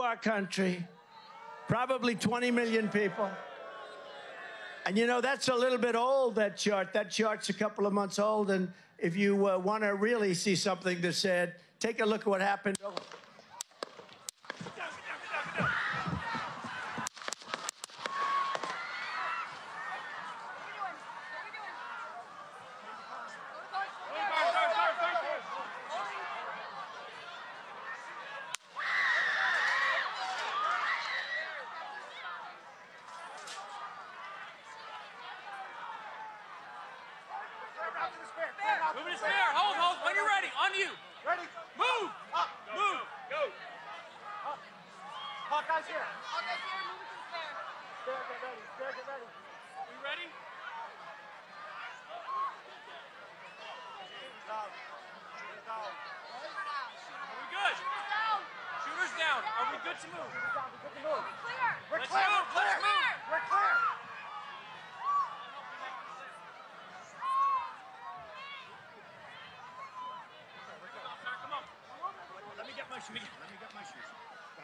our country, probably 20 million people. And you know, that's a little bit old, that chart. That chart's a couple of months old. And if you uh, want to really see something that said, take a look at what happened. Moving his spear. Hold, hold. When you're ready. On you. Ready? Move. Up. Move. Go. Hawkeye's here. Hawkeye's here, move it to the spare. Spare, get ready. Spare, get ready. We ready? Down. Down. Shooter down. Are we good? Shooter down. Shooters down. Are we good to move? Down. We good to move. Clear. We're Let's clear. move, We're clear. let's move. We're clear. Let me get my shoes. Let me get my shoes.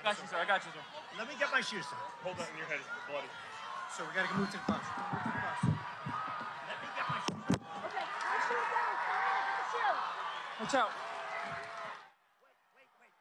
Got you, sir. I got you, sir. Let me get my shoes, sir. Hold that in your head. It's bloody. So we gotta move to the bus. Move to the bus. Let me get my shoes. Okay, my shoes down. My shoe. Watch out. Wait, wait, wait.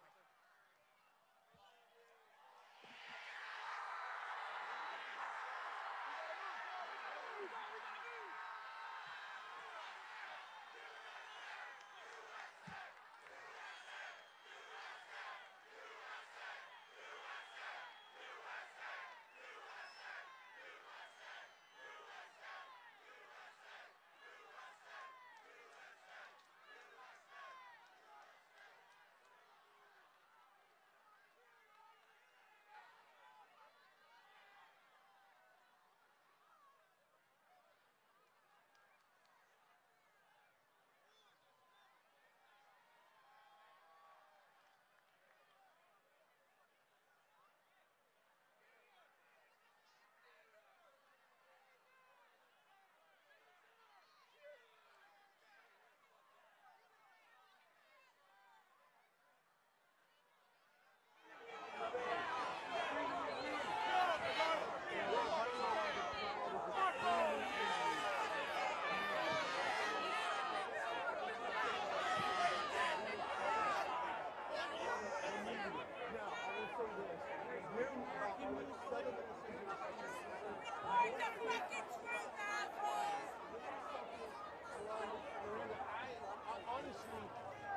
honestly,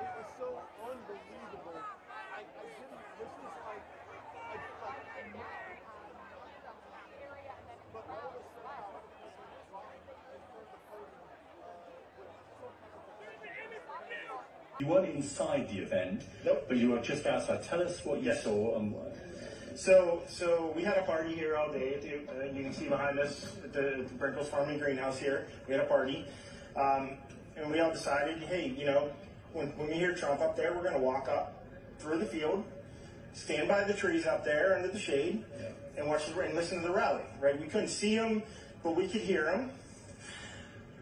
it was so unbelievable. I, I didn't, this was like, I, like, I never had, but all of a sudden, in front of the podium, uh, with some kind of You weren't inside the event, nope. but you were just outside. Tell us what you saw and what. So, so we had a party here all day. Uh, you can see behind us at the, the Brinkles Farming Greenhouse here. We had a party, um, and we all decided, hey, you know, when, when we hear Trump up there, we're going to walk up through the field, stand by the trees up there under the shade, and watch the, and listen to the rally. Right? We couldn't see him, but we could hear him.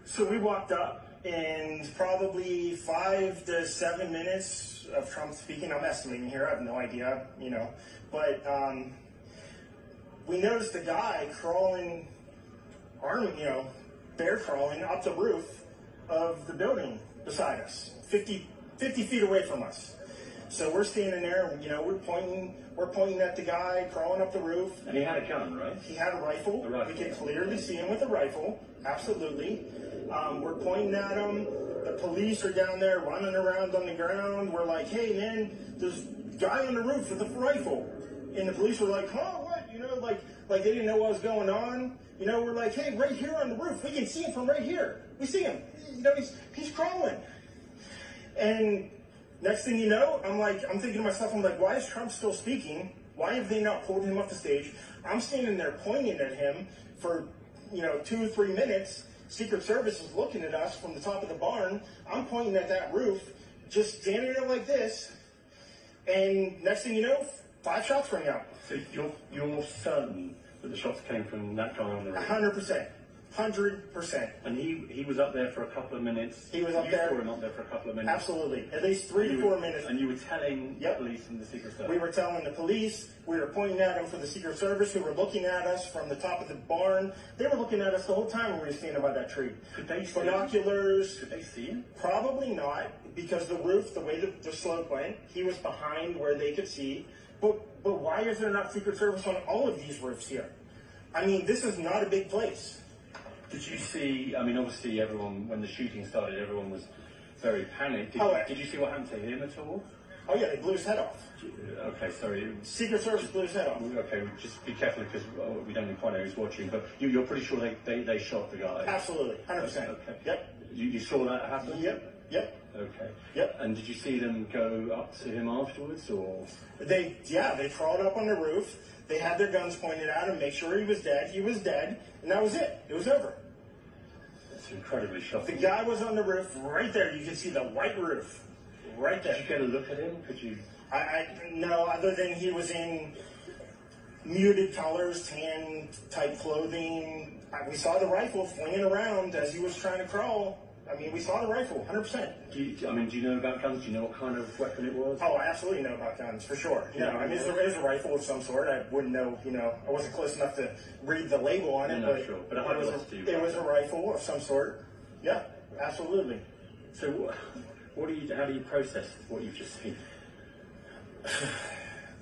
So we walked up, and probably five to seven minutes of Trump speaking. I'm estimating here. I have no idea, you know, but um, we noticed a guy crawling, arm, you know, bear crawling up the roof of the building beside us, 50, 50 feet away from us. So we're standing there, and, you know, we're pointing, we're pointing at the guy crawling up the roof. And he had a gun, right? He had a rifle. A rifle. We could clearly see him with a rifle. Absolutely. Um, we're pointing at him. The police are down there running around on the ground. We're like, hey, man, there's a guy on the roof with a rifle. And the police were like, huh, what? You know, like, like they didn't know what was going on. You know, we're like, hey, right here on the roof. We can see him from right here. We see him. You know, he's, he's crawling. And next thing you know, I'm like, I'm thinking to myself, I'm like, why is Trump still speaking? Why have they not pulled him off the stage? I'm standing there pointing at him for, you know, two or three minutes. Secret Service is looking at us from the top of the barn. I'm pointing at that roof, just standing there like this. And next thing you know, five shots ring out. So you're, you're that the shots came from that guy on the roof? 100%. Hundred percent. And he, he was up there for a couple of minutes. He was up you there- saw him up there for a couple of minutes. Absolutely. At least three You to were- four minutes. And you were telling Yep. the police and the Secret Service. We were telling the police, we were pointing at them for the Secret Service, who were looking at us from the top of the barn. They were looking at us the whole time when we were standing by that tree. Could they see him? Binoculars. Could they see him? Probably not, because the roof, the way the, the slope went, he was behind where they could see. But, but why is there not Secret Service on all of these roofs here? I mean, this is not a big place. Did you see? I mean, obviously, everyone when the shooting started, everyone was very panicked. Did, Oh, you, did you see what happened to him at all? Oh yeah, they blew his head off. Okay, sorry. Secret Service blew his head off. Okay, just be careful because well, uh, we don't quite know who's watching, but you, you're pretty sure they, they, they shot the guy. Absolutely, 100%. Okay. Yep, You, you saw that happen? yep, yep. Okay. Yep. And did you see them go up to him afterwards, or? They, yeah, they crawled up on the roof. They had their guns pointed at him, make sure he was dead. He was dead, and that was it. It was over. It's incredibly The guy was on the roof right there. You can see the white roof right there. Did you get a look at him? Could you? I, I no, other than he was in muted colors, tan type clothing. We saw the rifle flinging around as he was trying to crawl. I mean, we saw the rifle, 100%. Do you I mean, do you know about guns? Do you know what kind of weapon it was? Oh, I absolutely know about guns for sure. No, I mean, it's a, it's a rifle of some sort. I wouldn't know, you know, I wasn't close enough to read the label on it, No, but, sure. But it, I was was a, it was a rifle of some sort. Yeah, absolutely. So, what, what do you? How do you process what you've just seen?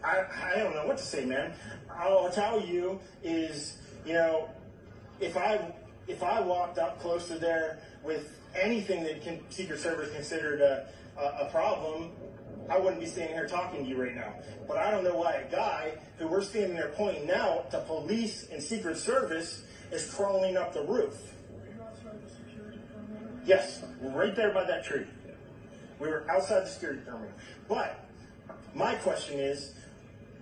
I, I don't know what to say, man. All I'll tell you is, you know, if I if I walked up close to there with anything that can, Secret Service considered a, a, a problem, I wouldn't be standing here talking to you right now. But I don't know why a guy who we're standing there pointing out to police and Secret Service is crawling up the roof. Yes, right there by that tree. We were outside the security perimeter. But my question is,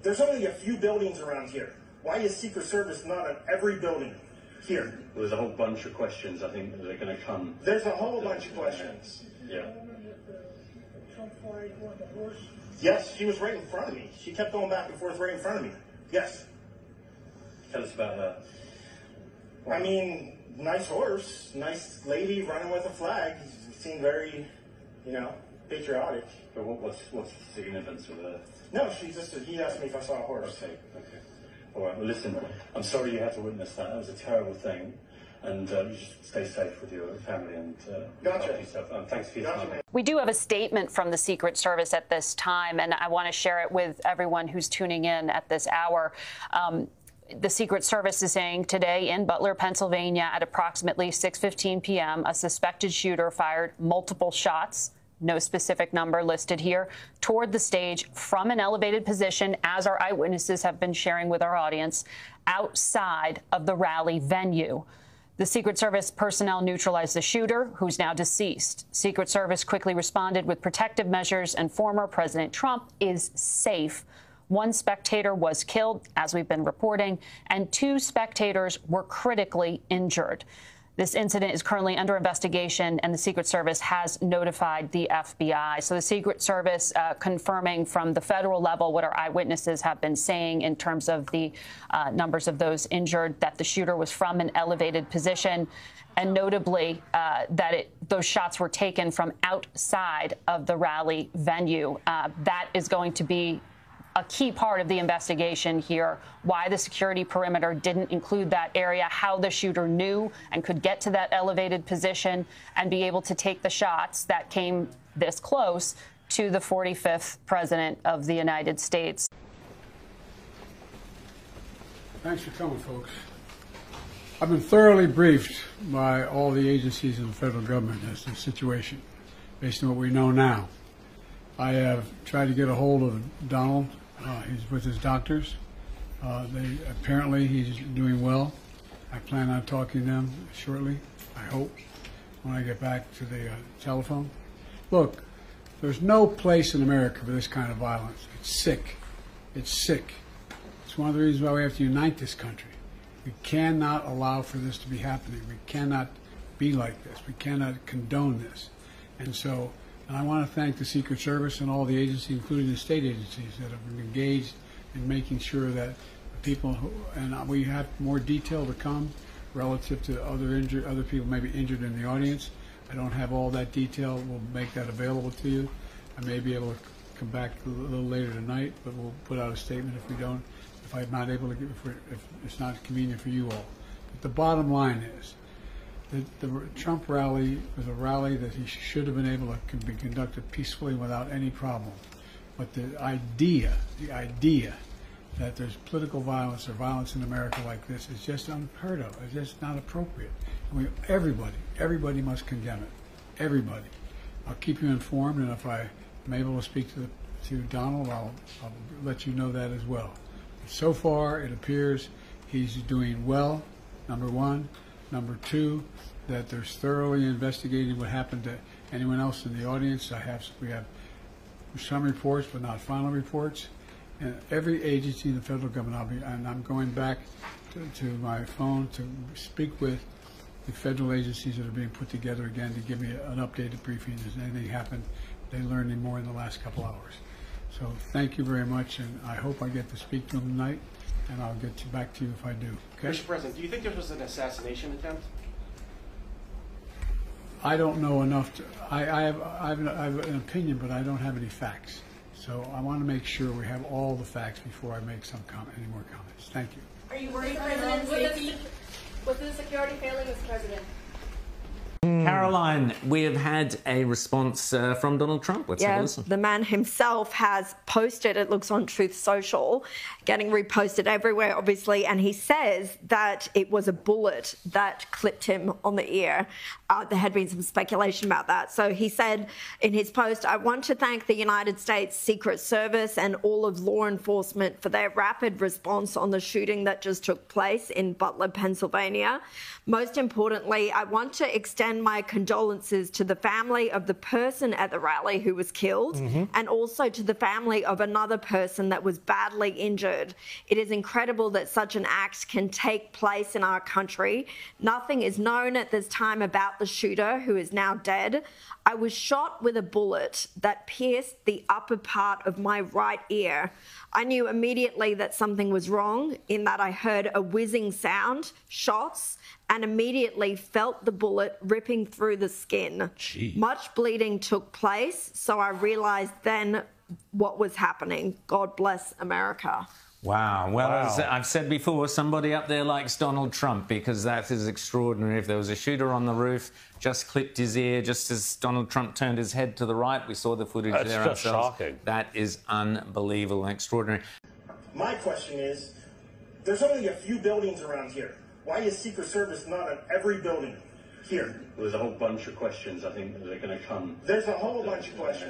there's only a few buildings around here. Why is Secret Service not on every building here? There's a whole bunch of questions. I think that are going to come. There's a whole bunch of questions. Yeah. Yes, she was right in front of me. She kept going back and forth right in front of me. Yes. Tell us about her. I mean, nice horse, nice lady running with a flag. Seemed very, you know, patriotic. But what, what's what's the significance of her? No, she just he asked me if I saw a horse. Okay. Okay. All right. Well, listen. I'm sorry you had to witness that. That was a terrible thing. And uh, you just stay safe with your family and uh, Gotcha. yourself. Um, thanks for your Gotcha, time. We do have a statement from the Secret Service at this time, and I want to share it with everyone who's tuning in at this hour. Um, the Secret Service is saying today in Butler, Pennsylvania, at approximately 6:15 p.m., a suspected shooter fired multiple shots. No specific number listed here toward the stage from an elevated position, as our eyewitnesses have been sharing with our audience, outside of the rally venue. The Secret Service personnel neutralized the shooter, who's now deceased. Secret Service quickly responded with protective measures, and former President Trump is safe. One spectator was killed, as we've been reporting, and two spectators were critically injured. This incident is currently under investigation, and the Secret Service has notified the FBI. So the Secret Service uh, confirming from the federal level what our eyewitnesses have been saying in terms of the uh, numbers of those injured, that the shooter was from an elevated position, and notably uh, that it, those shots were taken from outside of the rally venue. Uh, that is going to be a key part of the investigation here why the security perimeter didn't include that area, how the shooter knew and could get to that elevated position and be able to take the shots that came this close to the 45th president of the United States. Thanks for coming, folks. I've been thoroughly briefed by all the agencies in the federal government as to the situation, based on what we know now. I have tried to get a hold of Donald. Uh, he's with his doctors. Uh, they apparently he's doing well. I plan on talking to them shortly. I hope when I get back to the uh, telephone. Look, there's no place in America for this kind of violence. It's sick. It's sick. It's one of the reasons why we have to unite this country. We cannot allow for this to be happening. We cannot be like this. We cannot condone this. And so, and I want to thank the Secret Service and all the agencies, including the state agencies, that have been engaged in making sure that people, who, and we have more detail to come, relative to other injured, other people maybe injured in the audience. I don't have all that detail. We'll make that available to you. I may be able to come back a little later tonight, but we'll put out a statement if we don't, if I'm not able to, if, if it's not convenient for you all. But the bottom line is, the, the Trump rally was a rally that he should have been able to be conducted peacefully without any problem. But the idea, the idea that there's political violence or violence in America like this is just unheard of. It's just not appropriate. And we, everybody, everybody must condemn it. Everybody. I'll keep you informed, and if I am able to speak to, the, to Donald, I'll, I'll let you know that as well. So far, it appears he's doing well, number one. Number two, that there's thoroughly investigating what happened to anyone else in the audience. I have, we have some reports, but not final reports. And every agency in the federal government, be, and I'm going back to, to my phone to speak with the federal agencies that are being put together again to give me an updated briefing. Has anything happened? They learned any more in the last couple hours. So thank you very much, and I hope I get to speak to them tonight, and I'll get you back to you if I do. Okay? Mr. President, do you think this was an assassination attempt? I don't know enough to, I, I have, I have, an- I have an opinion, but I don't have any facts. So I want to make sure we have all the facts before I make some comment, any more comments. Thank you. Are you worried, President? Was the, was the security failing, Mr. President? Caroline, we have had a response uh, from Donald Trump. Let's have a listen. the man himself has posted, it looks on Truth Social, getting reposted everywhere, obviously, and he says that it was a bullet that clipped him on the ear. Uh, there had been some speculation about that. So he said in his post, I want to thank the United States Secret Service and all of law enforcement for their rapid response on the shooting that just took place in Butler, Pennsylvania. Most importantly, I want to extend my condolences to the family of the person at the rally who was killed mm-hmm. and also to the family of another person that was badly injured. It is incredible that such an act can take place in our country. Nothing is known at this time about the shooter who is now dead. I was shot with a bullet that pierced the upper part of my right ear. I knew immediately that something was wrong in that I heard a whizzing sound, shots, and immediately felt the bullet ripping through the skin. Much bleeding took place, so I realized then what was happening. God bless America. Wow. Well, as I've said before, somebody up there likes Donald Trump because that is extraordinary. If there was a shooter on the roof, just clipped his ear just as Donald Trump turned his head to the right, we saw the footage That's there just ourselves. shocking. That is unbelievable and extraordinary. My question is, there's only a few buildings around here. Why is Secret Service not at every building here? There's a whole bunch of questions I think that are going to come. There's a whole bunch of questions.